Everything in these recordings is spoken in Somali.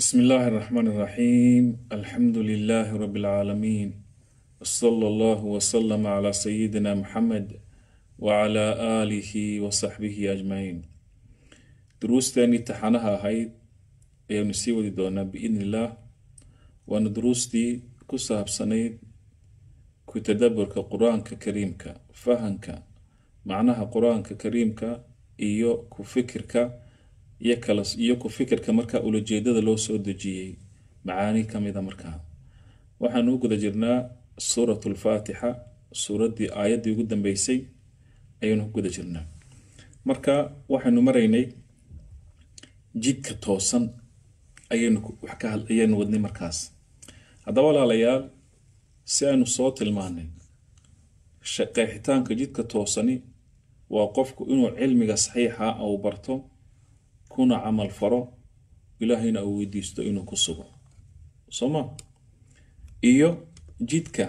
بسم الله الرحمن الرحيم الحمد لله رب العالمين صلى الله وسلم على سيدنا محمد وعلى آله وصحبه أجمعين دروستاني تحانها هاي ayaynu sii wadi doonaa biidni illaah waana duruustii ku saabsanayd ku tadaburka qur-aanka kariimka fahanka macnaha qur-aanka kariimka iyo ku fikirka iyo kala iyo ku fikirka markaa ulajeedada loo soo dejiyey. Macaani ka mida markaa waxaanu u guda jirnaa suuratu lfaatixa suuraddii aayaddii ugu dambeysay ayaynu ku guda jirnaa. Marka waxaynu maraynay jidka toosan ayaynu wadnay markaas. Haddaba walaalayaal si aynu soo tilmaanay qeexitaanka jidka toosani waa qofku inuu cilmiga saxiixa uu barto kuna camal faro. Ilaahayna uu weydiisto inuu ku sugo. Sooma iyo jidka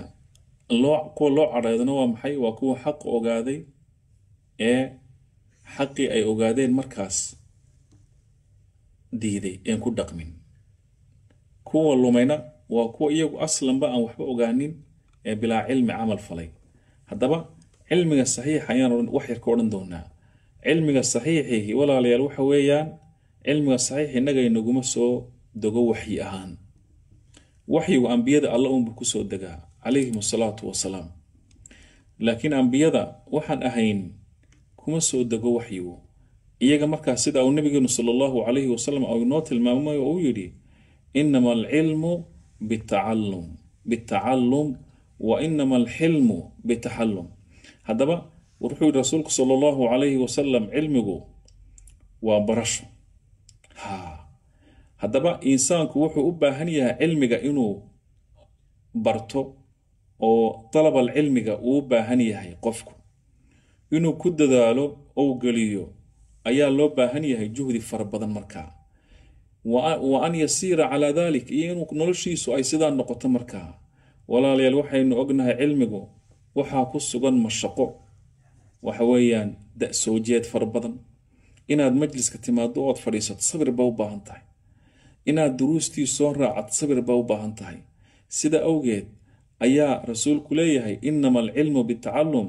kuwa loo cadheedana waa maxay? Waa kuwa xaq ogaaday ee xaqii ay ogaadeen markaas diiday een ku dhaqmin. Kuwa lumayna waa kuwa iyagu aslanba aan waxba ogaanin ee bilaa cilmi camal falay. Haddaba cilmiga saxiixa ayaan wax yar ka odhan doonaa cilmiga saxiixihi walaalayaal waxa weeyaan cilmiga saxiix innaga inaguma soo dego waxyi ahaan. Waxyigu ambiyada alla unbuu ku soo degaa calayhim asalaatu wasalaam. Laakiin ambiyada waxaan ahayn kuma soo dego waxyigu. Iyaga markaas sida uu nabigeenu sala allahu calayhi wasalam uu inoo tilmaamay oo uu yidhi inama alcilmu bitacallum bitacallum wa inama alxilmu bitaxallum haddaba wuxuu yihi rasuulku sala allahu calayhi wasalam cilmigu waa barasho. Ha haddaba insaanku wuxuu u baahan yahay cilmiga inuu barto oo dalabal cilmiga uu u baahan yahay qofku. Inuu ku dadaalo ou geliyo ayaa loo baahan yahay juhdi fara badan markaa wa an yasiira calaa dalik iyo inuu noloshiisu ay sidaa noqoto markaa walaalayaal waxaynu ognahay cilmigu waxaa ku sugan mashaqo waxa weeyaan da-soo jeed fara badan. Inaad majliska timaado ood fadhiisato sabir ba u baahan tahay. Inaad duruustii soo raacad sabir ba u baahan tahay. Sida awgeed ayaa rasuulku leeyahay inama alcilmu bitacallum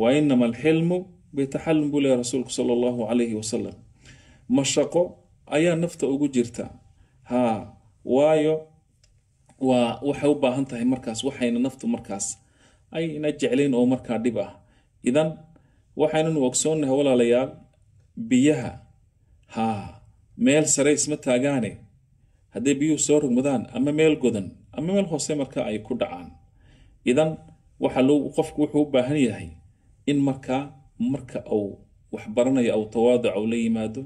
wa inama alxilmu bitaxallum buu leeyahay rasuulku sala allahu calayhi wasalam mashaqo ayaa nafta ugu jirta. Haa waayo waa waxay u baahan tahay markaas waxayna naftu markaas ayna jeclayn oo markaa dhib ah. Idan waxaynanu ogsoonnahay walaalayaal biyaha haa meel sare isma taagaane hadday biyuhu soo rogmadaan ama meel godan ama meel hoose markaa ay ku dhacaan. Idan waxa qofku wuxuu u baahan yahay in markaa marka uu wax baranayo aw tawaadac uu la yimaado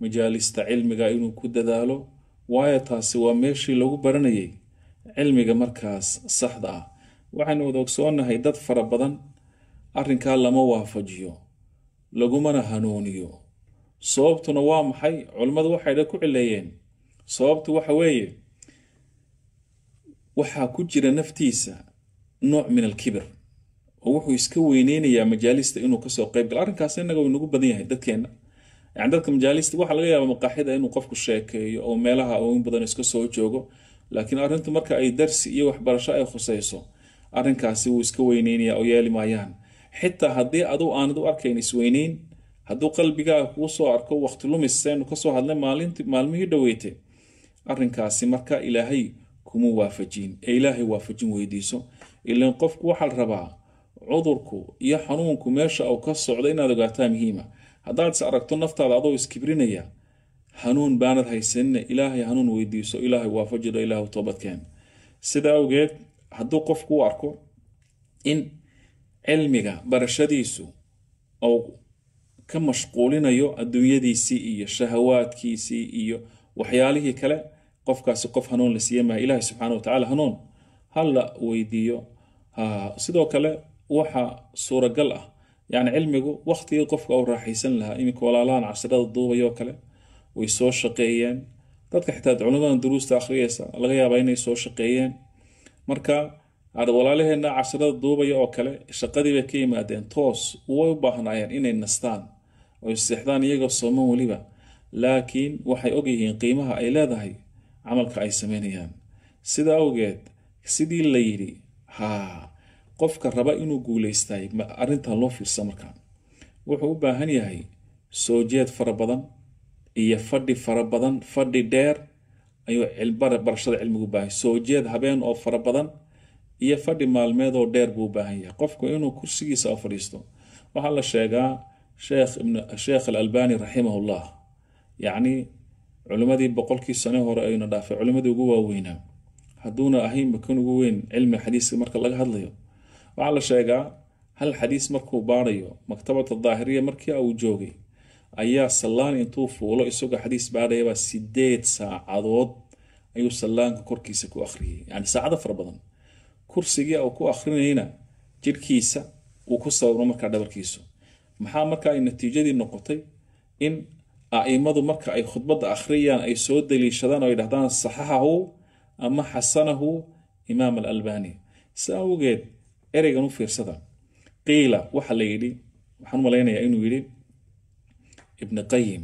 majaalista cilmiga inuu ku dadaalo waayo taasi waa meeshii lagu baranayay cilmiga markaas saxda ah. Waxaynu wada ogsoonnahay dad fara badan arrinkaa lama waafajiyo lagumana hanuuniyo. Sababtuna waa maxay? Culimmadu waxay ku cileeyeen sababtu waxa weeye waxaa ku jira naftiisa nooc min alkibir oo wuxuu iska weyneynayaa majaalista inuu ka soo qayb galo. Arrinkaas innaga inagu badan yahay dadkeenna. Yani dadka majaalista waxaa laga yaaba maqaaxida inuu qofku sheekeeyo oo meelaha in badan iska soo joogo. Laakiin arrintu marka ay darsi iyo waxbarasho ay khusayso arrinkaasi wuu iska weyneynaya oo yeeli maayaan xitaa haddii aduu aanad u arkayn isweyneyn hadduu qalbigaaga kuu soo arko waqti lumis saynu ka soo hadlay maalmihii dhoweyte arrinkaasi marka ilaahay kuma waafajin ee ilaahay waafajin weydiiso. Ilan qofku waxaa la rabaa cudurku iyo xanuunku meesha uu ka socdo inaad ogaataa muhiima. Haddaad is aragto naftaada adoo iskibrinaya hanuun baanad haysanina ilaahay hanuun weydiiso ilaahay waafajiro ilaahu toobadkeen. Sida awgeed hadduu qofku u arko in cilmiga barashadiisu uu ka mashquulinayo adduunyadiisii iyo shahawaadkiisii iyo waxyaalihii kale qofkaasi qof hanuun la siiya maha ilaahay subxaana wa tacala hanuun hala weydiiyo. Sidoo kale waxa suuragal ah yani cilmigu waktigii qofka uu raaxaysan lahaa iminka walaalahan casharada duubayoo kale way soo shaqeeyeen. Dadka xitaa culimadan duruusta akhriyaysa laga yaabaa inay soo shaqeeyeen. Marka walaalaheenna casharada duubaya oo kale shaqadii bay ka yimaadeen toos way u baahnaayeen inay nastaan oo seexdaan iyagoo sooman weliba. Laakiin waxay ogyihiin qiimaha ay leedahay camalka ay sameynayaan sida awgeed sidii la yidhi haa qofka raba inuu guulaystay arrintan loo fiirsa markaa wuxuu u baahan yahay soo jeed fara badan iyo fadhi fara badan fadhi dheer ayuu barashada cilmigu u baahan soo jeed habeen oo fara badan iyo fadhi maalmeed oo dheer buu u baahan yahay. Qofku inuu kursigiisa fadhiisto waxaa la sheegaa sheekh alalbani raximahullah yacni culimmadii boqolkii sane hore ayna dhaafay culimmadii ugu waaweynaa hadduuna ahaynba kan ugu weyn cilmi xadiiska marka laga hadlayo. Waxaa la sheegaa hal xadiis markuu baarayo maktabada daahiriya markii uu joogay ayaa sallaan intuu fuulo isagoo xadiis baadhayabaa sideed saacadood ayuu sallaanka korkiisa ku akhriyay. Yani saacado fara badan kursigii uu ku akhrinayna jirhkiisa uu ku sawirmo markaa dhabarkiisu. Maxaa marka ay natiijadii noqotay in a'imadu marka ay khudbadda akhriyaan ay soo daliishadaan oo ay dhahdaan saxaxahu ama xasanahu imaam alalbani. Si awgeed ereygan u fiirsada. Qiila waxa la yidhi waxaan u inuu yidhi ibn qayim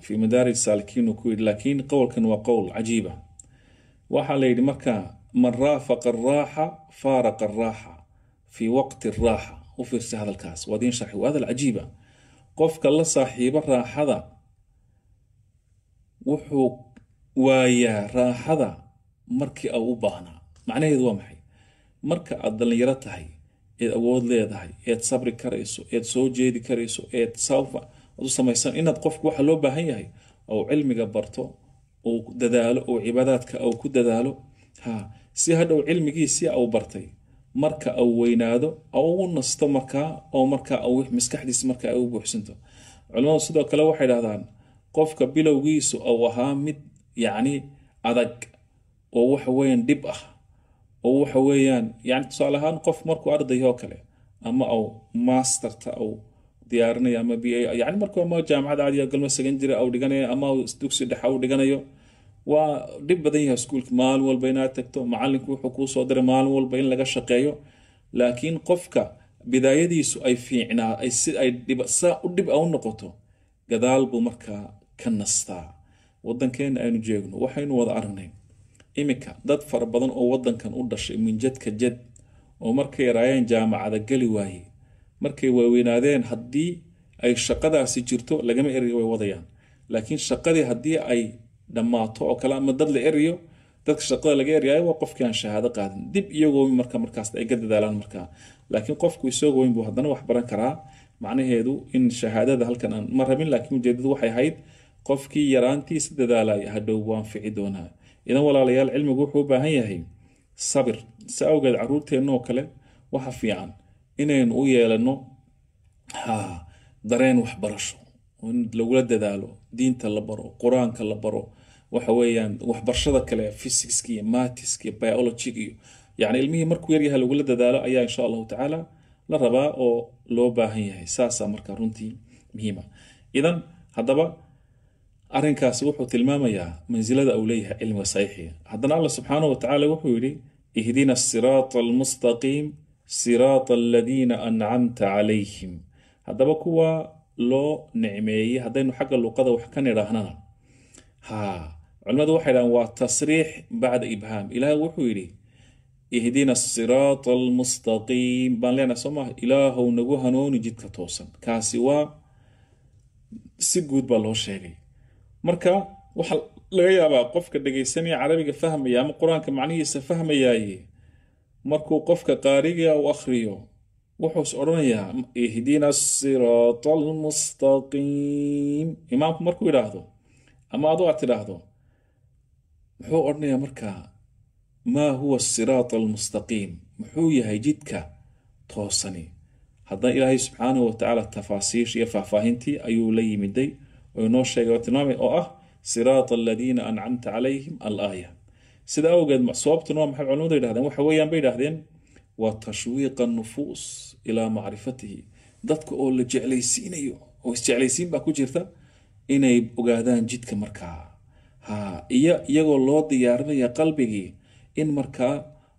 fi madaarij saalikiin uu ku yidhi laakiin qowlkan waa qowl cajiiba. Waxaa la yidhi marka man raafaqa araaxa faaraqa araaxa fi waqti araaxa u fiirsa hadalkaas. Waa idiin sharxi waa hadal cajiiba. Qofka la saaxiibo raaxada wuxuu waayaa raaxada markii au u baahnaa macnaheedu waa maxay? Marka aad dhallinyaro tahay eed awood leedahay eed sabri karayso eed soo jeedi karayso eed sawfa aad u samaysan inaad qofku waxa loo baahan yahay ou cilmiga barto uu dadaalo ou cibaadaadka au ku dadaalo ha si hadhow cilmigiisii au bartay marka au weynaado au u nasto markaa oo markaa maskaxdiisa marka ay u buuxsanto. Culimadu sidoo kale waxay dhahdaan qofka bilowgiisu au ahaa mid yacni adag oo waxa weeyaan dhib ah oo waxa weeyaan yani tusaale ahaan qof markuu ardayoo kale ama au masterta au diyaarinaya ama b a yani markuu ama jaamacad caadiya galmo jira au dhiganayo ama dugsi dhexe au dhiganayo waa dhib badan yahay iskuulka maalin walba inaad tagto macalinku wuxuu kuu soo diray maalin walba in laga shaqeeyo. Laakiin qofka bidaayadiisu ay fiicnaa u dhib a u noqoto gadaal buu markaa ka nastaa. Wadankeena aynu jeegno waxaynu wada aragnay iminka dad fara badan oo wadankan u dhashay min jadka jad oo markay yaraayeen jaamacada geli waaye. Markay waaweynaadeen haddii ay shaqadaasi jirto lagama eriyo way wadayaan. Laakiin shaqadii haddii ay dhammaato oo kale ama dad la eriyo dadka shaqada laga eryayo waa qofkii aan shahaado qaadin. Dib iyagoo marka markaas ay ka dadaalaan markaa laakiin qofku isagoo weyn buu haddana wax baran karaa. Macnaheedu in shahaadada halkan aan ma rabin laakiin ujeedadu waxay ahayd qofkii yaraantiisa dadaalaya hadhow waan fici doonaa. Idan walaalayaal cilmigu wuxuu u baahan yahay sabir. Si awgeed caruurteenna oo kale waxa fiican inaynu u yeelano dareen waxbarasho in lagula dadaalo diinta la baro qur'aanka la baro waxa weeyaan waxbarashada kale physicska iyo matiska iyo biologiga iyo yani ilmihii markuu yaryahay lagula dadaalo ayaa insha allahu tacaala la rabaa oo loo baahan yahay. Saasaa marka runtii muhiima. Idan haddaba arrinkaasi wuxuu tilmaamayaa mansilada uu leeyahay cilmiga saxiixiga. Haddana allah subxaanahu watacaala wuxuu yidhi ihdina asiraata almustaqiim siraata aladiina ancamta calayhim. Haddaba kuwa loo nicmeeyey haddaynu xagga luqada wax ka nidhaahnana. Ha culimmadu waxay dhahaan waa tasriix bacda ibhaam. Ilaahay wuxuu yidhi ihdina asiraata almustaqiim baan leenahay soo maha ilaahow nagu hanuuni jidka toosan. Kaasi waa si guud baa loo sheegay. Marka waxaa laga yaabaa qofka dhegaysanaya carabiga fahmaya ama qur'aanka macnihiisa fahmayaaye markuu qofka qaariga u akhriyo wuxuus odhanayaa ihdina asiraata almustaqiim imaamku markuu yidhaahdo ama adu aad tidhaahdo? Muxuu odhanayaa markaa maa huwa asiraata almustaqiim muxuu yahay jidka toosani. Haddana ilaahay subxaanahu watacaala tafaasiish iyo faahfaahintii ayuu la yimiday oo inoo sheegay oo tilmaamay oo ah siraata aladiina ancamta calayhim alaaya. Sida awgeed sababtuna waa maxay culimadu yidhahdeen waxa weeyaan bay yidhahdeen waa tashwiiqa nufuus ilaa macrifatihi dadka oo la jeclaysiinayo oo isjeclaysiin baa ku jirta inay ogaadaan jidka markaa iyo iyagoo loo diyaarinaya qalbigii in markaa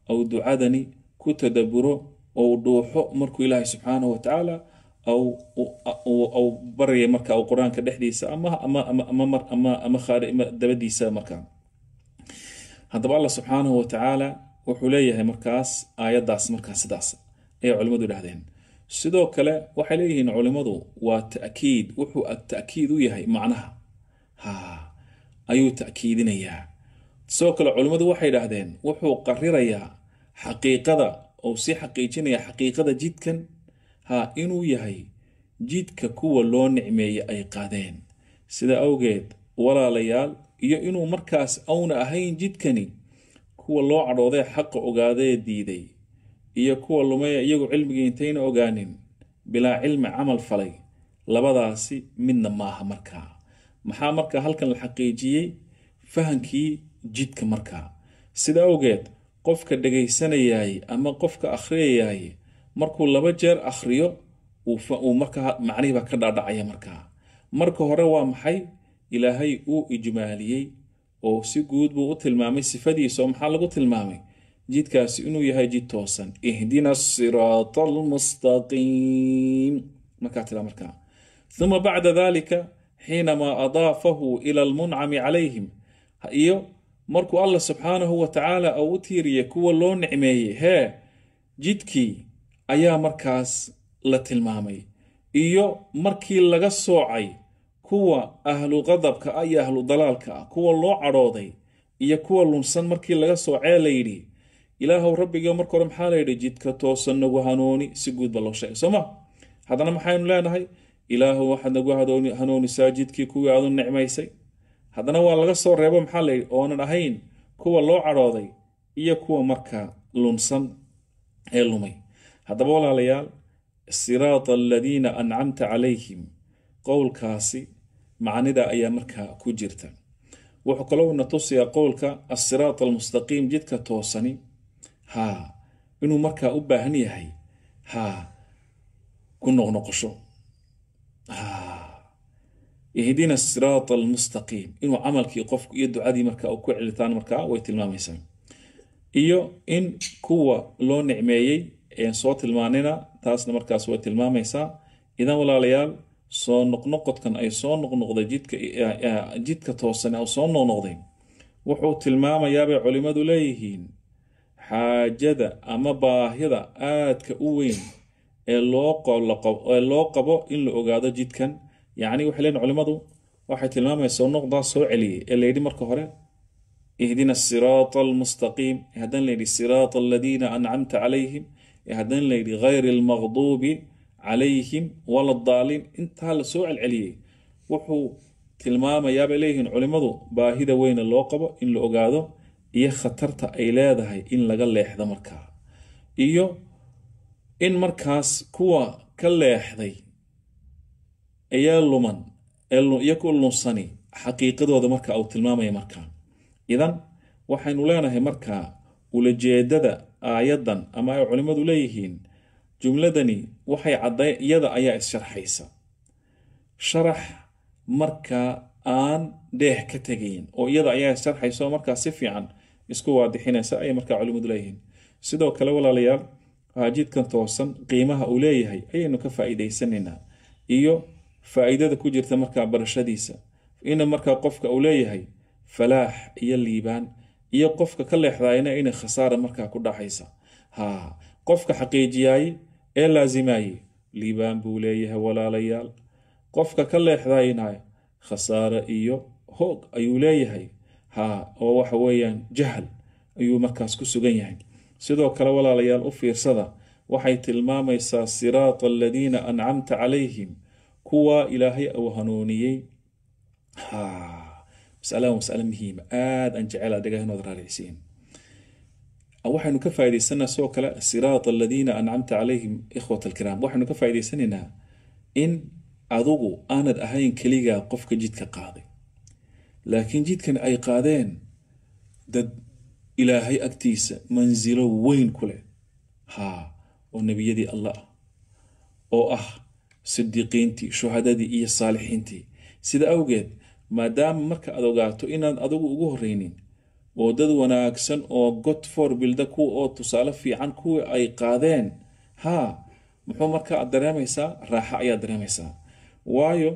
au ducadani ku tadaburo ou dhuuxo markuu ilaahay subxaanahu watacaala au baraya marka qur'aanka dhexdiisa ama dabadiisa markaa haddaba subxaanahu watacaala wuxuu leeyahay markaas aayaddaas markaas sidaas ayay culimmadu idhahdeen sidoo kale waxay leeyihiin culimmadu waa ta'kiid wuxuu ta'kiid u yahay macnaha. Ha ayuu ta'kiidinayaa. Sidoo kale culimmadu waxay idhaahdeen wuxuu qarirayaa xaqiiqada ou sii xaqiijinaya xaqiiqada jidkan. Ha inuu yahay jidka kuwa loo nicmeeyey ay qaadeen. Sida awgeed walaalayaal iyo inuu markaas auna ahayn jidkani kuwa loo cadhoodee xaqa ogaadee diiday iyo kuwa lumaya iyagu cilmigii intayna ogaanin bilaa cilmi camal falay labadaasi midna maaha markaa maxaa markaa halkan la xaqiijiyey? Fahankii jidka markaa sida awgeed qofka dhegaysanayay ama qofka akhriyayay markuu laba jeer akhriyo uu markaa macnihiibaa ka dhaadhacaya markaa marka hore waa maxay? Ilaahay uu ijmaaliyey oo si guud buu u tilmaamay sifadiisa oo maxaa lagu tilmaamay? Jidkaasi inuu yahay jid toosan. Ihdina asiraata almustaqiim markaa tila markaa. Uma bacda dalika xiinamaa adaafahu ila almuncami calayhim. Iyo markuu allah subxaanahu wa tacaala uu u tiiriyey kuwa loo nicmeeyey hee jidkii ayaa markaas la tilmaamay. Iyo markii laga soocay kuwa ahlu qadabka ah iyo ahlu dalaalka ah kuwa loo cadhooday iyo kuwa lunsan markii laga soocee la yidhi ilaahow rabbiga marka hore maxaa layidhi jidka toosan nagu hanuuni si guud ba loo sheegay. Sooma haddana maxaynu leenahay ilaahow waxaad nagu hanuunisaa jidkii kuwii aadu nicmaysay. Haddana waa laga soo reebo maxaa layidhi oonan ahayn kuwa loo cadhooday iyo kuwa markaa lunsan ee lumay. Haddaba walaalayaal siraata aladiina ancamta calayhim qowlkaasi macnida ayaa markaa ku jirta. Wuxuu kaloo na tusayaa qowlka asiraat almustaqiim jidka toosani. Haa inuu markaa u baahan yahay haa ku noqnoqosho. Ihdina asiraata almustaqiim. Inuu camalkii qofku iyo ducadii markaa ku celitaan markaa way tilmaamaysaa. Iyo in kuwa loo nicmeeyey een soo tilmaanina taasna markaas way tilmaamaysaa. Idan walaalayaal soo noqnoqodkan ay soo noqnoqday jidka jidka toosan oo soo noqnoqday wuxuu tilmaamayaabay culimmadu leeyihiin xaajada ama baahida aadka u weyn ee loo qabo in la ogaado jidkan. Yacni waxay leeyihiin culimmadu waxay tilmaamaysa noqdaa soo celiyey ee layidhi marka hore ihdina asiraata almustaqiim haddana layidhi siraata aladiina ancamta calayhim haddana layidhi gayri almaqduubi calayhim wala daaliin intaa la soo celceliyey wuxuu tilmaamayaabay leeyihiin culimmadu baahida weyne loo qabo in la ogaado iyo khatarta ay leedahay in laga leexdo markaa iyo in markaas kuwa ka leexday ayaa luman iyo lunsani xaqiiqadooda marka uu tilmaamaya markaa idan waxaynu leenahay markaa ulajeedada aayaddan ama ay culimmadu leeyihiin jumladani waxay cadday iyada ayaa is-sharxaysa. Sharax markaa aan dheeh ka tegayn oo iyada ayaa is-sharxaysa oo markaa si fiican isku waadixinaysa ayay markaa culimmadu leeyihiin. Sidoo kale walaalayaal jidkan toosan qiimaha uu leeyahay ayaynu ka faa'iidaysanaynaa iyo faa'iidada ku jirta markaa barashadiisa. Ina markaa qofka uu leeyahay falaax iyo liibaan iyo qofka ka leexdaayna inay khasaara markaa ku dhaxaysa. Ha qofka xaqiijiyaayey ee laasimaayey liibaan buu leeyahay walaalayaal. Qofka ka leexdaayna khasaare iyo hoog ayuu leeyahay. Ha oo waxa weeyaan jahal ayuu markaas ku sugan yahay. Sidoo kale walaalayaal u fiirsada waxay tilmaamaysaa siraata aladiina ancamta calayhim kuwa ilaahay uu hanuuniyey ha masaladan masale muhiima aada aan jecela dhegahinood raaricsiin waxaynu ka faaidaysanaa sidoo kale siraata aladiina ancamta calayhim ikhwat alkiraam. Waxaynu ka faa'idaysanaynaa in adugu aanad ahayn keligaa qofka jidka qaaday. Laakiin jidkan ay qaadeen dad ilaahay agtiisa mansilo weyn ku leh. Haa oo nebiyadii allah ah oo ah sidiiqiintii shuhadadii iyo saalixiintii. Sida awgeed maadaama marka aad ogaato inaad adigu ugu horreynin oo dad wanaagsan oo god for bilda kuwa oo tusaale fiican kuwii ay qaadeen. Haa muxuu marka aad dareemaysaa? Raaxo ayaad dareemaysaa. Waayo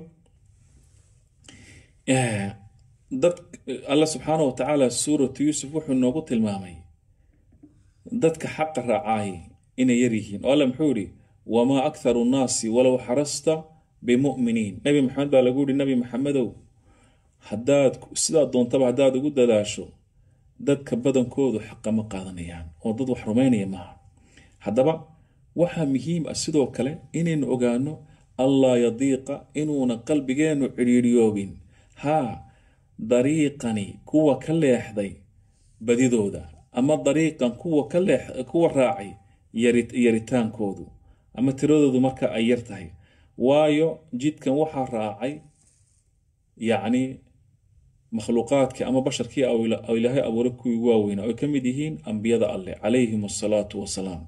dad alla subxaana wa tacaala suuratu yuusuf wuxuu noogu tilmaamay dadka xaqa raacaay inay yar yihiin. Oo alle muxuu yidhi wamaa aktharu nnaasi walow xarasta bimu'miniin. Nebi maxamed baa lagu yihi nebi maxamedow haddaad sidaad doontaba haddaad ugu dadaasho dadka badankoodu xaqa ma qaadanayaan oo dad wax rumaynaya maaha haddaba waxaa muhiim ah sidoo kale inaynu ogaano allaa yadiiqa inuuna qalbigeennu cidhiidhiyoobin. Haa dariiqani kuwa ka leexday badidooda ama dariiqan kuwa ka leex kuwa raacay yaritaankoodu ama tiradoodu marka ay yar tahay. Waayo jidkan waxaa raacay yacni makhluuqaadkii ama basharkii oo ilaahay abuuray kuwii waaweynaa oy ka mid yihiin ambiyada alleh calayhim asalaatu wasalaam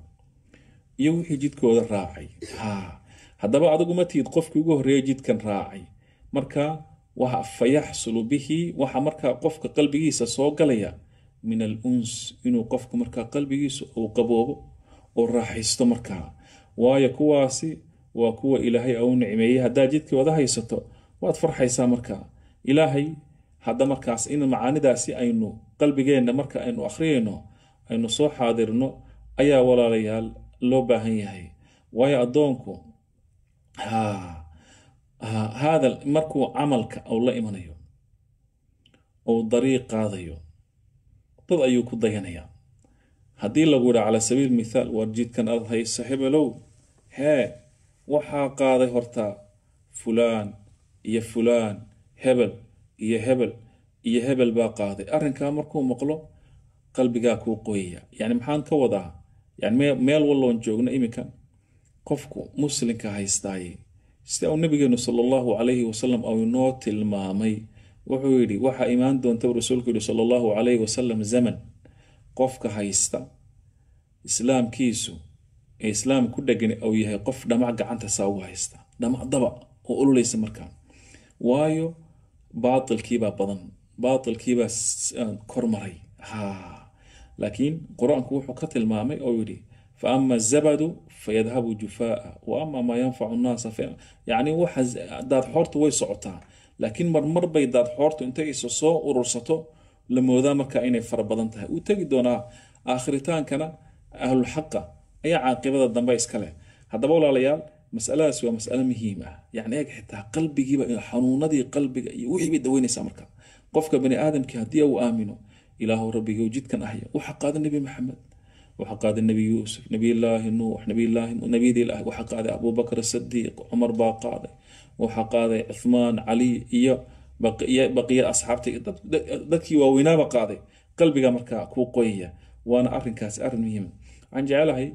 iyo wixii jidkooda raacay. Haa haddaba adigu ma tihid qofkii ugu horreeya jidkan raacay. Marka waxa fa yaxsulu bihi waxa markaa qofka qalbigiisa soo galaya min al inuu qofku markaa qalbigiisu uu qaboobo oo raaxaysto markaa waayo kuwaasi waa kuwa ilaahay au nicmeeyey. Haddaad jidkii wada haysato waad farxaysaa markaa ilaahay hadda markaas in macaanidaasi aynu qalbigeenna marka aynu akhriyayno aynu soo xaadirno ayaa walaalayaal loo baahan yahay. Waayo addoonku haada markuu camalka ou la imanayo ou dariiq qaadayo dad ayuu ku dayanayaa. Haddii lagu yidha calaa sabiil mithaal war jidkan aad hayso hebelow hee waxaa qaaday hortaa fulaan iyo fulaan hebel iyo hebel iyo hebel baa qaaday. Arrinkaa markuu maqlo qalbigaa kuu qoyaya. Yani maxaan ka wadaa yani meel walloon joogno iminka qofku muslimka haystaaye. Sida uu nabigeenu sala allahu calayhi wasalam ou inoo tilmaamay wuxuu yidhi waxaa imaan doonta uu rasuulku yidhi sala allahu calayhi wasalam zaman qofka haysta islaamkiisu ee islaam ku dhegan ou yahay qof dhamac gacanta saa ugu haysta. Dhamac daba oo ololaysa markaa. Waayo baatilkiibaa badan baatilkiibaa kormaray. Laakiin qur'aanku wuxuu ka tilmaamay oo yidhi fa ama zabadu fayadhabu jufaa'a wa ama maa yanfacu nnaasa waxa daadxoortu way socotaa. Laakiin marmar bay daadxoortu intay soo urursato la moodaa marka inay fara badan tahay. Uu tegi doonaa aakhritaankana ahlulxaqa ayaa caaqibada dambe iska leh. Haddaba walaalayaal masaladaas waa masalo muhiim ah. Yacni eeg xitaa qalbigiiba xanuunadii qalbiga iyo wixii bay marka. Qofka bani aadamkii haddii uu aamino ilaahu rabbigii jidkan ahya waxaa qaaday nebi maxamed waxaa qaaday nebi yuusuf nebiyillaahi nuux ilaah waxaa qaaday abubakar sadiiq cumar baa qaaday waxaa qaaday cuthmaan cali iyo baqiya asxaabta dadkii waaweynaaba qaaday. Qalbiga markaa kuu qoyaya waana arrinkaasi arrin muhiima waxaan jecelahay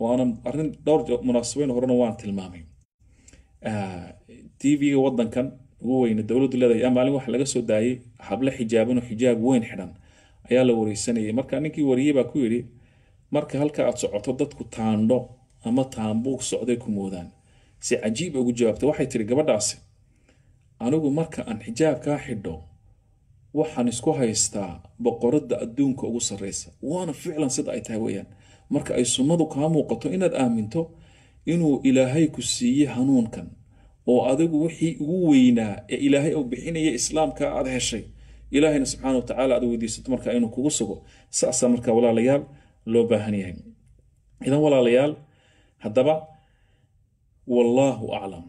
waana arrin dhowr munaasabeyn horena waan tilmaamay. Tv-ga wadankan ugu weyne dowladdu leedahay yaa maalin waxa laga soo daayay hable xijaaban oo xijaab weyn xidhan ayaa la wareysanayay. Marka ninkii wariyey baa ku yidhi marka halka aad socoto dadku taandho ama taambuug socday ku moodaan. Si cajiib ugu jawaabtay waxay tiri gabadhaasi anigu marka aan xijaabkaa xidho waxaan isku haystaa boqoradda adduunka ugu sarreysa. Waana ficlan sida ay tahay weyaan marka ay sunnadu kaa muuqato inaad aaminto inuu ilaahay ku siiyey hanuunkan oo adigu wixii ugu weynaa ee ilaahay uu bixinaya islaamka aad heshay ilaahayna subxaana wa tacaala aad weydiisato marka inuu kugu sugo saasaa marka walaalayaal loo baahan yahay. Idan walaalayaal haddaba wallaahu aclam.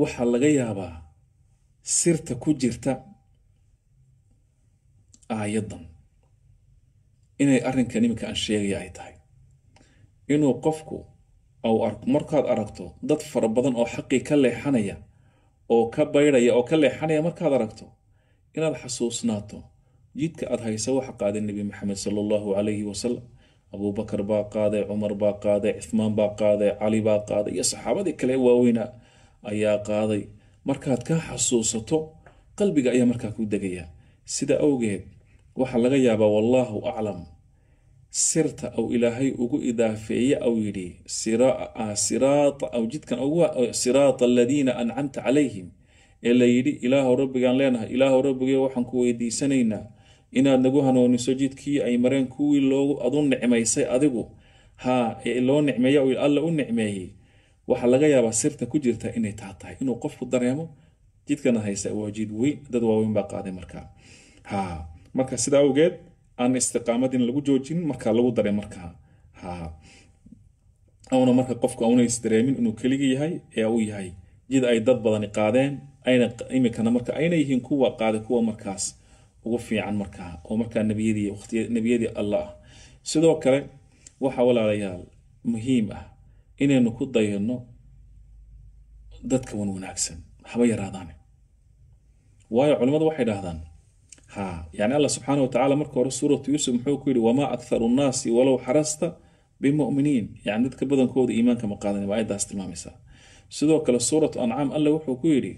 Waxaa laga yaabaa sirta ku jirta aayaddan inay arrinkan iminka aan sheegaya ay tahay. Inuu qofku markaad aragto dad fara badan oo xaqii ka leexanaya oo ka baydhaya oo ka leexanaya markaad aragto inaad xasuusnaato jidka aad haysa waxa qaaday nebi maxamed sala allahu calayhi wasalam abuubakar baa qaaday cumar baa qaaday cuthmaan baa qaaday cali baa qaaday iyo saxaabadii kale waaweynaa ayaa qaaday. Markaad ka xasuusato qalbiga ayaa markaa ku degaya. Sida awgeed waxaa laga yaabaa wallaahu aclam sirta au ilaahay ugu idaafeeye au yidhi aw jidkan siraata aladiina ancamta calayhim ee la yidhi ilaahu rabbigaan leenahay ilaahu rabbigee waxaan ku weydiisanaynaa inaad nagu hanuuniso jidkii ay mareen kuwii loogu adu nicmaysay adigu. Haa ee loo nicmeeya alla u nicmeeyey. Waxaa laga yaabaa sirta ku jirta inay taa tahay inuu qofku dareemo jidkana haysta waa jid weyn dad waaweyn baa qaaday markaa. Ha marka sidaa awgeed aan istiqaamadin lagu joojin markaa lagu daray markaa ha auna marka qofku auna isdareemin inuu keligi yahay ee uu yahay. Jid ay dad badani qaadeen imikana marka ayna yihiin kuwa qaaday kuwa markaas ugu fiican markaa oo markaa nebiyadii waqtiya nebiyadii allah. Ah sidoo kale waxaa walaalayaal muhiim ah inaynu ku dayano dadka wan wanaagsan haba yaraadaan. Waayo culimmadu waxay dhahdaan ha yani allah subxaana wa tacaala marka hore suuratu yuusuf muxuu ku yidhi wamaa aktharu nnaasi walow xarasta bimuminiin. Yani dadka badankooda iimaanka ma qaadan waa ayadaas tilmaamaysaa sidoo kale suuratu ancaam alle wuxuu ku yidhi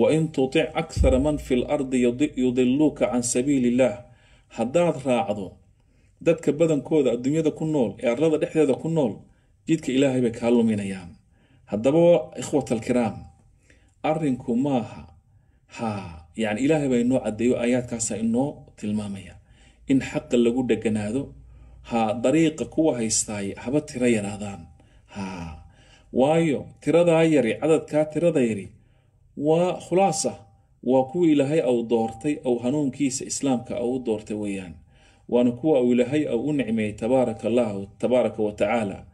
wain tutic akthara man fi lardi yudiluuka can sabiili illah haddaad raacdo dadka badankooda adduunyada ku nool ee arlada dhexdeeda ku nool jidka ilaahay bay kaa luminayaan. Haddaba ikhwat alkiraam arrinku maaha ha yani ilaahay baa inoo caddeeyo aayaadkaasa inoo tilmaamaya. In xaqa lagu dheganaado ha dariiqa kuwa haystaaye haba tiro yaraadaan. Ha waayo tiradaa yari cadadkaa tirada yari waa khulaasa waa kuwa ilaahay au doortay au hanuunkiisa islaamka au doortay weeyaan. Waana kuwa uu ilaahay au u nicmeeyey tabaaraka allahu tabaaraka wa tacaala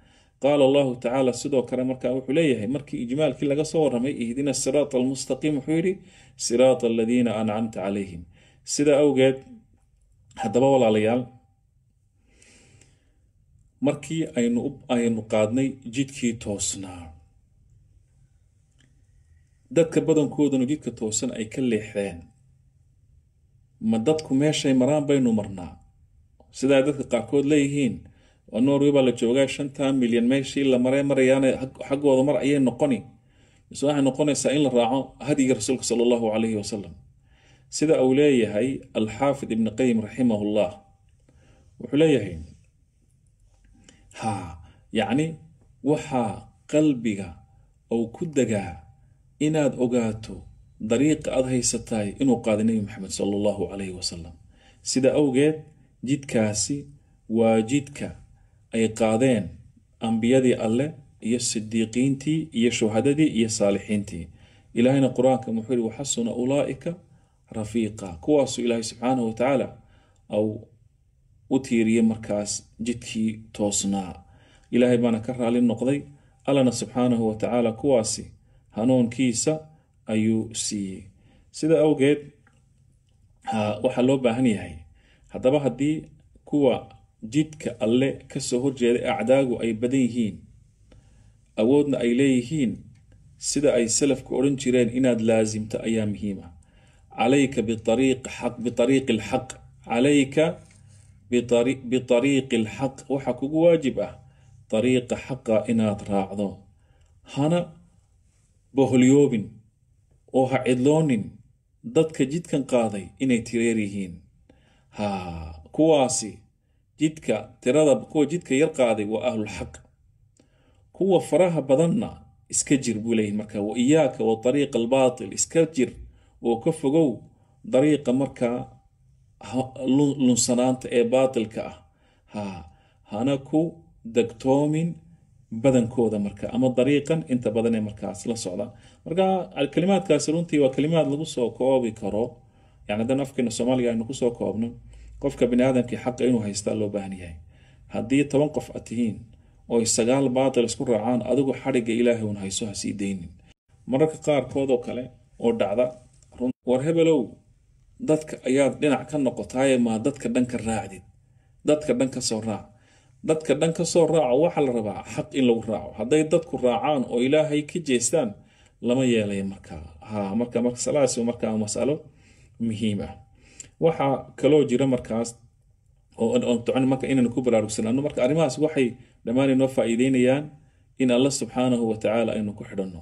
qaala allahu tacaala sidoo kale markaa wuxuu leeyahay markii ijmaalkii laga soo warramay ihdina siraata almustaqiim wuxuu yidhi siraata aladiina ancamta calayhim. Sidaa awgeed haddaba walaalayaal markii aynu aynu qaadnay jidkii toosnaa dadka badankooduna jidka toosan ay ka leexdeen ma dadku meeshay maraan baynu marnaa? Sidaa dadka qaarkood leeyihiin norway baa la joogaa shantaa milyan meeshii la marayaana xaggooda mar ayay noqoni. Mise waxay noqonaysaa in la raaco hadiga rasuulka sala allahu calayhi wasalam sida uu leeyahay alxaafid ibni qayim raximahullah wuxuu leeyahay ha yacni waxaa qalbiga uu ku degaa inaad ogaato dariiqa aad haysataay inuu qaaday nebi maxamed sala allahu calayhi wasalam sida awgeed jidkaasi waa jidka ay qaadeen ambiyadii alleh iyo sidiiqiintii iyo shuhadadii iyo saalixiintii. Ilaahayna qur'aanka muxuu yihi waxasuna ulaa'ika rafiiqa. Kuwaasuu ilaahay subxaanahu watacaala au u tiiriyey markaas jidkii toosnaa. Ilaahay baana ka raali noqday allana subxaanahu watacaala kuwaasi hanuunkiisa ayuu siiyey. Sida awgeed waxaa loo baahan yahay. Haddaba haddii kuwa jidka alle ka soo horjeeday acdaagu ay badan yihiin. Awoodna ay leeyihiin sida ay salafku odhan jireen inaad laasimto ayaa muhiim ah. Calayka biariiqi alxaq calayka biariiqi alxaq waxaa kugu waajib ah dariiqa xaqa inaad raacdo. Hana boholyoobin oo ha cidloonin dadka jidkan qaaday inay tireer yihiin. Ha kuwaasi jidka tirada kuwa jidka yar qaaday waa ahlulxaq kuwa faraha badanna iska jir buu leeyahy marka wa iyaaka wa dariiqa albaatil iska jir oo ka fogow dariiqa markaa lunsanaanta ee baatilka ah. Ha hana ku degtoomin badankooda marka ama dariiqan inta badan ee markaas la socda. Marka kalimaadkaasi runtii waa kalimaad lagu soo koobi karo. Yani haddaan afkeena soomaaliga aynu ku soo koobno qofka bini aadamkii xaqa inuu haystaa loo baahan yahay. Haddii toban qof aad tihiin oy sagaal baatil isku raacaan adigu xadhigga ilaahay un hayso ha daynin. Mararka qaarkoodoo kale oo dhacda war hebelow dadka ayaad dhinac ka noqotaaye maa dadka dhan ka raacdid. Dadka dhan ka soo raac. Dadka dhan ka soo raaco waxaa la rabaa xaq in lagu raaco. Hadday dadku raacaan oo ilaahay ka jeestaan lama yeelaya markaa. Ha marka marka salaas markaa masalo muhiim ah waxaa kaloo jira markaas marka inaan ku baraarugsanaano marka arrimahaas waxay dhammaan inoo faa'iideynayaan in allah subxaanahu wa tacaala aynu ku xidhanno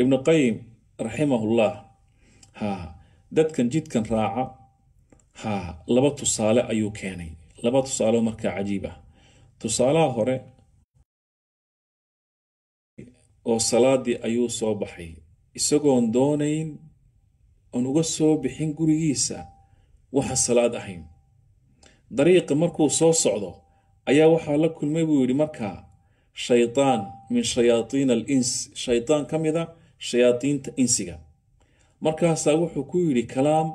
ibnu qayim raximahullah ha dadkan jidkan raaca ha laba tusaale ayuu keenay. Laba tusaale markaa cajiib ah. Tusaalaha hore oo salaadii ayuu soo baxay. Isagoon doonayn oon uga soo bixin gurigiisa waxa salaad ahayn. Dariiqa markuu soo socdo ayaa waxaa la kulmay buu yidhi markaa shaydaan min shayaaiin al ins ka mida shayaadiinta insiga. Markaasaa wuxuu ku yidhi kalaam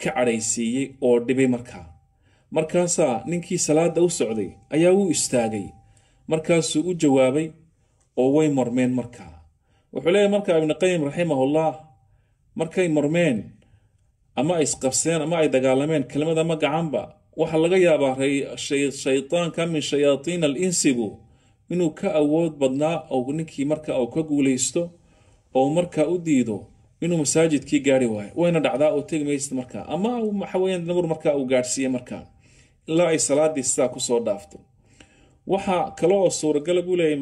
ka cadhaysiiyey oo dhibay markaa markaasaa ninkii salaada u socday ayaa u istaagay. Markaasuu u jawaabay oo way mormeen markaa wuxuu leeyahy markaa ibnuqayim raximahullah markay mormeen ama ay isqabseen ama ay dagaalameen kelimada ma gacanba. Waxaa laga yaabaa shaytaanka min shayaaiin alinsigu inuu ka awood badnaa oo ninkii marka uu ka guulaysto oo markaa u diido inuu masaajidkii gaari waayo. Wayna dhacdaa oo tegi maysid markaa ama waxaweyaan namur markaa uu gaadhsiiye markaa ilaa ay salaadii sidaa ku soo dhaafto. Waxaa kale oo suuragala buu leeyahy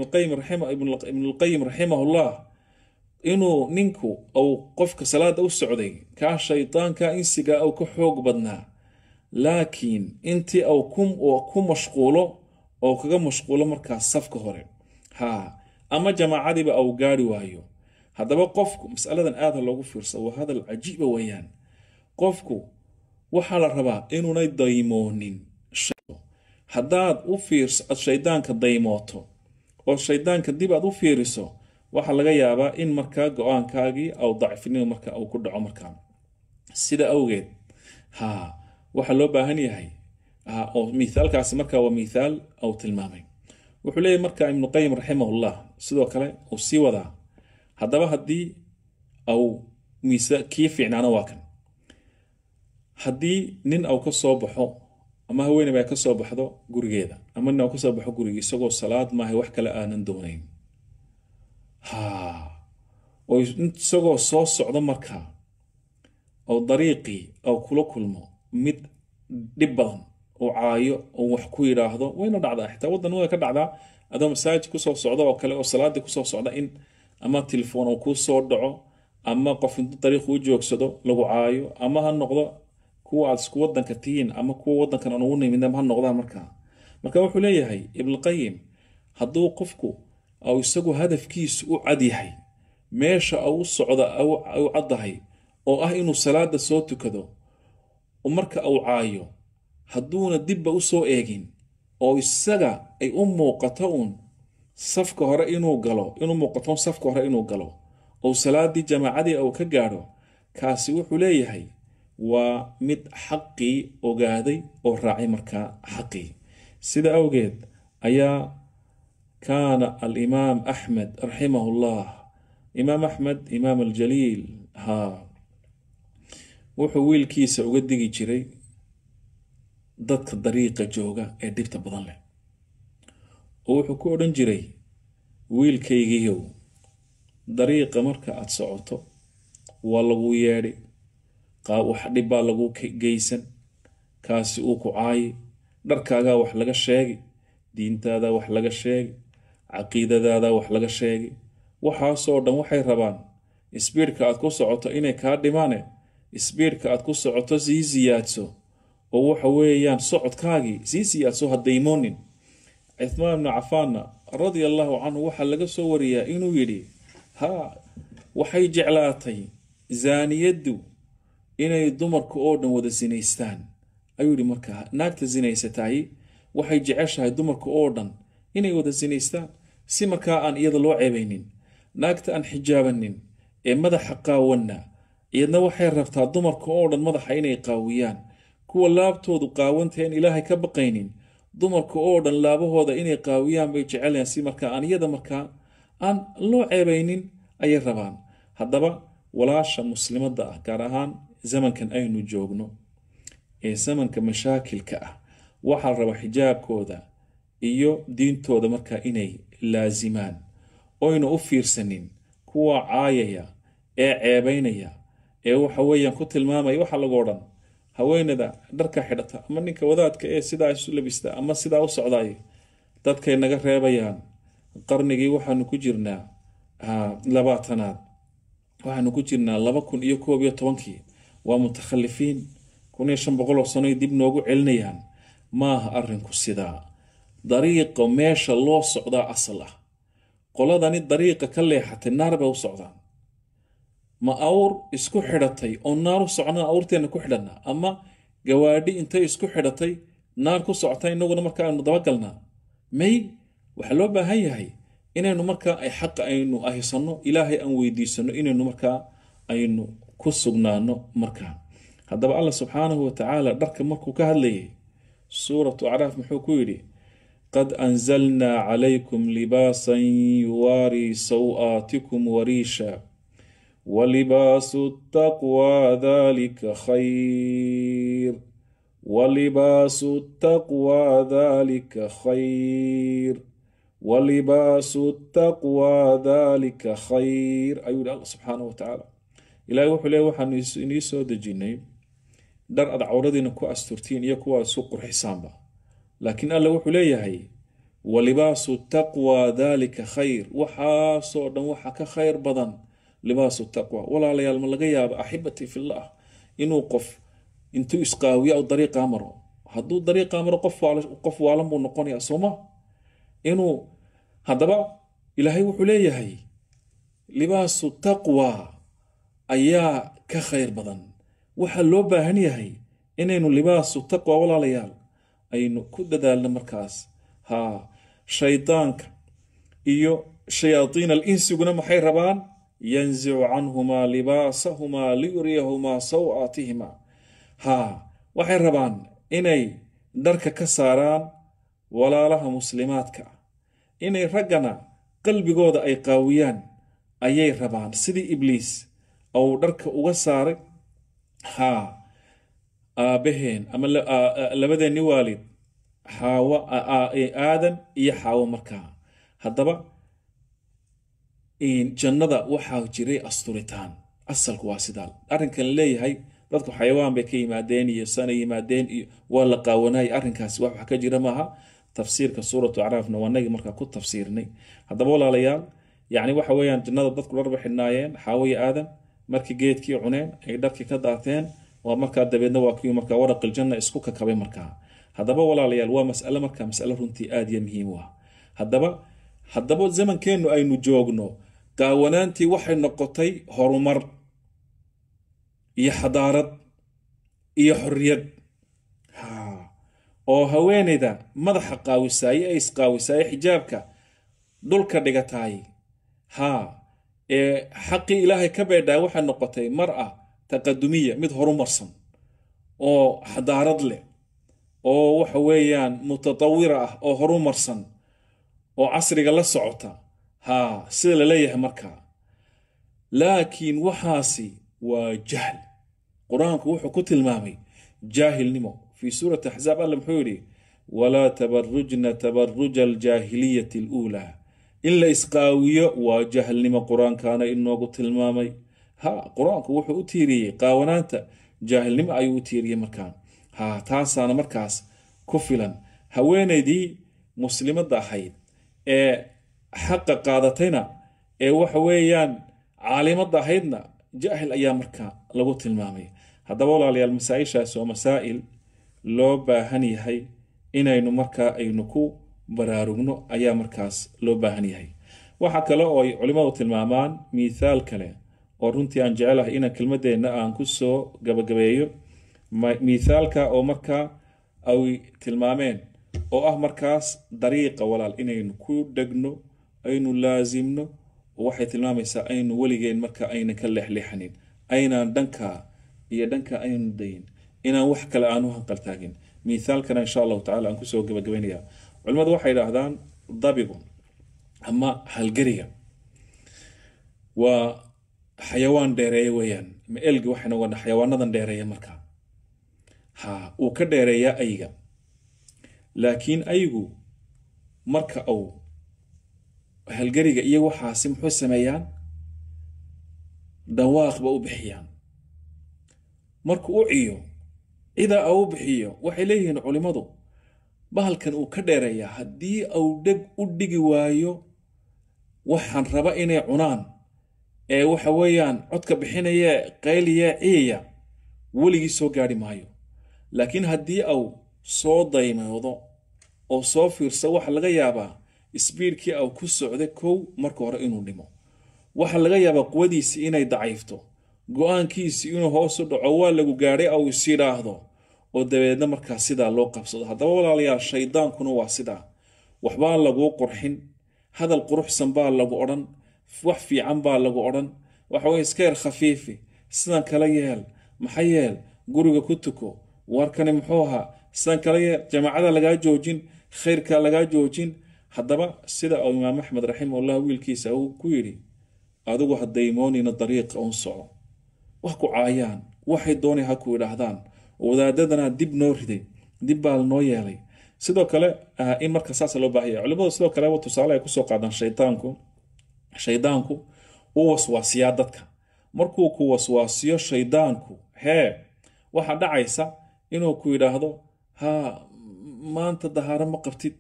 ibnulqayim raximahullah inuu ninku uu qofka salaada u socday kaa shaytaanka insiga uu ka xoog badnaa. Laakiin intii uu ku mashquulo oo kaga mashquulo markaa safka hore. Ha ama jamaacadiiba uu gaari waayo. Haddaba qofku masaladan aada loogu fiirsa waa hadal cajiiba weeyaan. Qofku waxaa la rabaa inuunay daymoonin. Haddaad u fiirso shaydaanka daymooto oo shaydaanka dib aad u fiiriso waxaa laga yaabaa in markaa go'aankaagii au dacfinimo marka uu ku dhaco markaa sida awgeed ha waxaa loo baahan yahay oo miithaalkaasi marka waa miithaal au tilmaamay. Wuxuu leeyahy marka ibnuqayim raximahullah sidoo kale uu sii wadaa haddaba haddii au kii fiicnaana waa kan. Haddii nin au ka soo baxo ama haweeneyba ay ka soo baxdo gurigeeda ama nin au ka soo baxo gurigii isagoo salaad maahay wax kale aanan doonayn oo isagoo soo socdo markaa oo dariiqii au kula kulmo mid dhib badan oo caayo oo wax ku yidhaahdo wayna dhacdaa. Xitaa waddan way ka dhacdaa. Adoo masaajid ku soo socda oo kale oo salaadii ku soo socda in ama telefoon uu kuu soo dhaco ama qof intuu dariiq u joogsado lagu caayo ama ha noqdo kuwa aad isku wadanka tihiin ama kuwa wadankan aan ugu nimid ha noqdaan markaa marka wuxuu leeyahay ibnulqayim hadduu qofku au isagu hadafkiisu u cad yahay meesha au socda u caddahay oo ah inuu salaada soo tukado marka uu caayo hadduuna dibba u soo eegin oo isaga ay u muuqato uun safka hore inuu galo inuu muuqato safka hore inuu galo oo salaadii jamaacadii uu ka gaadho kaasi wuxuu leeyahay waa mid xaqii ogaaday oo raacay markaa xaqii. Sida awgeed ayaa kaana alimaam axmed raximahullah imaam axmed imaam aljaliil ha wuxuu wiilkiisa uga digi jiray dadka dariiqa jooga ee dhibta badan leh oo wuxuu ku odhan jiray wiilkaygiiyow dariiqa marka aad socoto waa laguu yeedhi wax dhib baa laguu geysan kaasi uu ku caayi dharkaagaa wax laga sheegi diintaadaa wax laga sheegi caqiidadaadaa wax laga sheegi. Waxaasoo dhan waxay rabaan isbiirhka aad ku socoto inay kaa dhimaane isbiirhka aad ku socoto sii siyaadso oo waxa weeyaan socodkaagii sii siyaadso ha daymoonin cuthmaan ibnu cafaanna radia allahu canhu waxaa laga soo wariyaa inuu yidhi haa waxay jeclaatay zaaniyaddu inay dumarka oo dhan wada sinaystaan. Ayuu yidhi markaa naagta sinaysataay waxay jeceshahay dumarka oo dhan inay wada sinaystaan si markaa aan iyada loo ceebaynin naagta aan xijaabanin ee madaxa qaawanna iyadna waxay rabtaa dumarka oo dhan madaxa inay qaawiyaan. Kuwa laabtoodu qaawantaen ilaahay ka baqaynin dumarka oo dhan laabahooda inay qaawiyaan bay jecelayaan si markaa aan iyada markaa aan loo ceebaynin ayay rabaan. Haddaba walaasha muslimadda ah gaar ahaan zamankan aynu joogno ee zamanka mashaakilka ah waxaa la rabaa xijaabkooda iyo diintooda markaa inay laasimaan oyna u fiirsanin kuwa caayaya ee ceebaynaya ee waxa weeyaan ku tilmaamaya waxa lagu odhan haweenada dharka xidhata ama ninka wadaadka ee sidaa isu labista ama sidaa u socdaay dadkay naga reebayaan qarnigii waxaanu ku jirnaa labaatanaad waxaanu ku jirnaa laba kun iyo koob iyo tobankii waa mutakhalifiin kun iyo shan boqol oo sanoy dib noogu celinayaan maaha arrinku sidaa dariiqa meesha loo socdaa asal ah. Qoladani dariiqa ka leexatay naar bay u socdaan. Ma awr isku xidhatay oo naar u socnaa awrteenna ku xidhanaa ama gawaadhi intay isku xidhatay naar ku socota inaguna marka aynu dabagalnaa. May waxaa loo baahan yahay inaynu markaa ay xaqa aynu ahisanno ilaahay aan weydiisano inaynu markaa aynu ku sugnaano markaa haddaba allah subxaanahu wa tacaala dharka markuu ka hadlayay suuratu acraaf muxuu ku yidhi qad anzalnaa calaykum libaasan yuwaarii saw-aatikum wariisha walibaasu taqwaa dalika khayr walibaasu taqwaa dalika khayr walibaasu taqwaa dalika khayr ayuu yihi allah subxaanahu wa tacaala ilaahay wuxuu leeya waxaanu inii soo dejinay dhar aad cawradiina ku asturtiin iyo kuwaad isu qurxisaanba laakiin alla wuxuu leeyahay walibaasu taqwaa dalika khayr. Waxaasoo dhan waxa ka khayr badan libaasu taqwa. Walaalayaal ma laga yaaba axibatii fillah inuu qof intuu isqaawiya dariiqaa maro. Hadduu dariiqaa maro qof waalan buu noqonayaa sooma inuu haddaba ilaahay wuxuu leeyahay libaasu taqwa ayaa ka khayr badan. Waxaa loo baahan yahay inaynu libaasu taqwa walaalayaal aynu ku dadaalno markaas. Haa shaydaanka iyo shayaadiin al insiguna maxay rabaan? Yanzicu canhumaa libaasahumaa liyuriyahumaa saw-aatihima. Haa waxay rabaan inay dharka ka saaraan walaalaha muslimaadka. Inay raggana qalbigooda ay qaawiyaan ayay rabaan. Sidii ibliis ou dharka uga saaray? Haa aabbaheen ama labadeenni waalid xaawo aadan iyo xaawo markaa. Haddaba jannada waxaa jiray asturitaan. Asalku waa sidaa arrinkan leeyahay dadku xayawaan bay ka yimaadeen iyo sana yimaadeen iyo waa la qaawanayay arrinkaasi wax wax ka jira maaha. Tafsiirka suuratu acraafna waa nagi markaa ku tafsiirnay. Haddaba walaalayaal yacni waxa weeyaan jannada dadku dhar bay xidhnaayeen xaawo iyo aadan markii geedkii cuneen ay dharkii ka daateen waa markaa dabeedna waa kii markaa waraqiljanna isku kakabay markaa. Haddaba walaalayaal waa mas'ale markaa mas'ale runtii aad iyo muhiim u ah. Haddaba haddaba zamankeennu aynu joogno qaawanaantii waxay noqotay horumar iyo xadaarad iyo xorriyad. Oo haweeneyda madaxa qaawisaaye ee isqaawisaaye xijaabka dhulka dhigataay. Haa ee xaqii ilaahay ka beedhaa waxay noqotay mar ah taqadumiya mid horumarsan oo xadaarad leh oo waxa weeyaan mutatawira ah oo horumarsan oo casriga la socota haa sida la leeyahay markaa. Laakiin waxaasi waa jahl. Qur'aanku wuxuu ku tilmaamay jaahilnimo. Fii suurati axzaab alle muxuu yidhi walaa tabarujna tabaruja aljaahiliyati aluulaa. In la isqaawiyo waa jahlnimo qur'aankaana inoogu tilmaamay ha qur'aanku wuxuu u tiiriyey qaawanaanta jaahilnimo ayuu u tiiriyey markaa ha taasaana markaas ku filan. Haweenaydii muslimadda ahayd ee xaqa qaadatayna ee waxa weeyaan caalimadda ahaydna jaahil ayaa markaa lagu tilmaamay. Haddaba walaalayaal masaa-ishaas waa masaa'il loo baahan yahay inaynu markaa aynu ku baraarugno ayaa markaas loo baahan yahay. Waxaa kale oo ay culimmadu tilmaamaan miithaal kale oo runtii aan jecelahay inaan kelmadeenna aan ku soo gabagabeeyo miithaalka oo markaa ay tilmaameen oo ah markaas dariiqa walaal inaynu ku dhegno aynu laasimno waxay tilmaamaysaa aynu weligeen marka aynan ka leexleexanin aynaan dhanka iyo dhanka aynu dayin inaan wax kale aanu hanqaltaagin miithaalkana insha allahu tacala aan ku soo gabagabaynaya culimmadu waxay idhaahdaan dabigu ama halgariga. Waa xayawaan dheereeya weeyaan. Ma elgi waxayna wadha xayawaanadan dheereeya marka. Ha uu ka dheereeyaa ayga. Laakiin aygu marka uu halgariga iyo waxaasi muxuu sameeyaan? Dhawaaqba u bixiyaan. Markuu u ciyo cidaa a u bixiyo waxay leeyihiin culimmadu bahalkan uu ka dheereeyaa haddii uu dheg u dhigi waayo waxaan raba inay cunaan ee waxa weeyaan codka bixinaya qayliya ciyaya weligii soo gaadhi maayo. Laakiin haddii au soo daymoodo oo soo fiirso waxa laga yaabaa sbiidkii au ku socday kow marka hore inuu dhimo. Waxa laga yaabaa quwadiisii inay daciifto go'aankiisii inuu hoosu dhaco waa lagu gaadhay au is yidhaahdo oo dabeedna markaa sidaa loo qabsado. Haddaba walaalayaal shaydaankuna waa sidaa. Waxbaa laguu qurxin hadal quruxsan baa lagu odhan wax fiican baa lagu odhan. Waxa weye iska yar khafiifi. Sidan kala yeel maxaa yeel? Guriga ku tuko. Warkani muxuu ahaa? Sidan kala yeel jamaacada lagaa joojin khayrka lagaa joojin. Haddaba sida uu imaam axmed raximahullah wiilkiisa uu ku yidhi adigu ha daymoonina dariiqa un soco. Wax ku caayaan waxay doonay ha ku idhaahdaan wadaadadana dib noo riday dib baa noo yeelay. Sidoo kale in marka saas loo baahaya culimadu sidoo kale tusaale ay ku soo qaadaan shaydaanku shaydaanku u waswaasiyaa dadka. Markuu ku waswaasiyo shaydaanku hee waxaa dhacaysa inuu ku yidhaahdo ha maanta dahaaro ma qabtid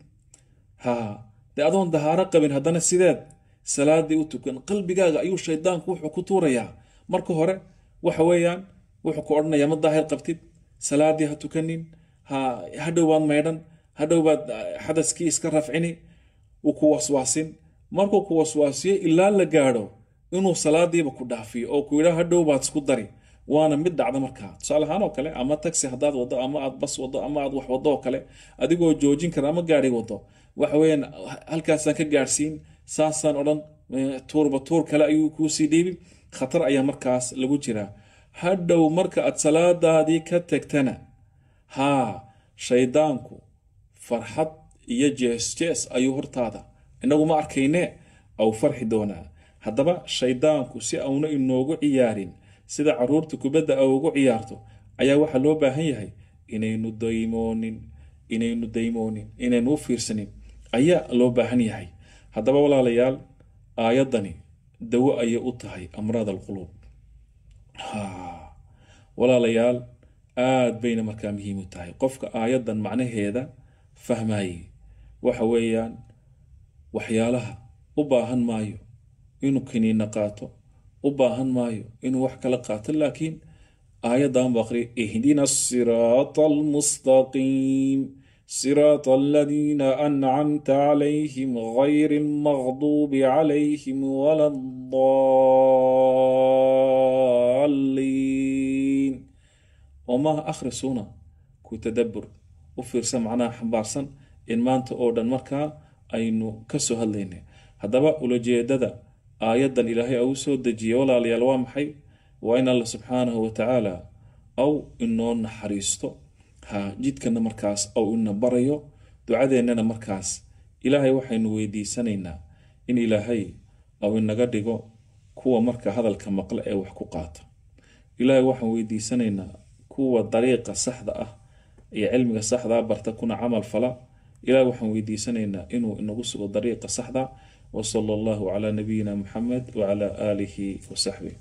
ha dee adoon dahaaro qabin haddana sideed. Salaadii u tukan qalbigaaga ayuu shaydaanku wuxuu ku tuurayaa. Marka hore waxa weeyaan wuxuu ku odhanayaa ma daahir qabtid. Salaadii ha tukanin. Ha hadhow baad maydhan. Hadhow baad xadaskii iska rafcini. Uu ku waswaasin markuu ku waswaasiyo ilaa la gaadho inuu salaadiiba ku dhaafiyo oo ku yidhaa hadhow baad isku dari waana mid dhacda markaa tusaale ahaan oo kale ama taxi haddaad wado ama aad bas wado ama aad wax wado oo kale adigoo joojin kara ama gaari wado waxa weeyaan halkaasaan ka gaadhsiin saasaan odhan tuurba tuur kale ayuu kuusii dhiibi khatar ayaa markaas lagu jiraa. Hadhow marka aad salaadaadii ka tagtana haa shaydaanku farxad iyo jees jees ayuu hortaada inagu ma arkayne au farxi doonaa haddaba shaydaanku si auna inoogu ciyaarin sida carruurta kubadda a ugu ciyaarto ayaa waxaa loo baahan yahay. Inaynu daymoonin inaynu daymoonin inaynu u fiirsanin. Ayaa loo baahan yahay. Haddaba walaalayaal aayaddani dawo ayay u tahay amraad alquluub. Walaalayaal aad bayna markaa muhiim u tahay. Qofka aayaddan macnaheeda fahmayey waxa weeyaan waxyaalaha u baahan maayo inuu kiniina qaato u baahan maayo inuu wax kala qaato laakiin aayaddan buu aqriyay ihdina siraata almustaqiim siraata aladiina ancamta calayhim gayri almaqduubi calayhim wala daliin wamaha akhri suuna ku tadabbur u fiirsa macnaha xambaarsan in maanta oo dhan markaa aynu ka soo hadlayna haddaba ulajeedada aayaddan ilaahay uu soo dejiya walaalayaal waa maxay? Waa in alla subxaanahu watacaala aw inoo naxariisto ha jidkana markaas aw ina barayo. Ducadeennana markaas ilaahay waxaynu weydiisanaynaa in ilaahay aw inaga dhigo kuwa marka hadalka maqle ee wax ku qaata ilaahay waxaan weydiisanaynaa kuwa dariiqa saxda ah iyo cilmiga saxdaa ah, barta kuna camal fala ilahay waxaan weydiisanaynaa inuu inagu sugo dariiqa saxda wasala allahu calaa nabiyina muxamed wacala aalihi wasaxbih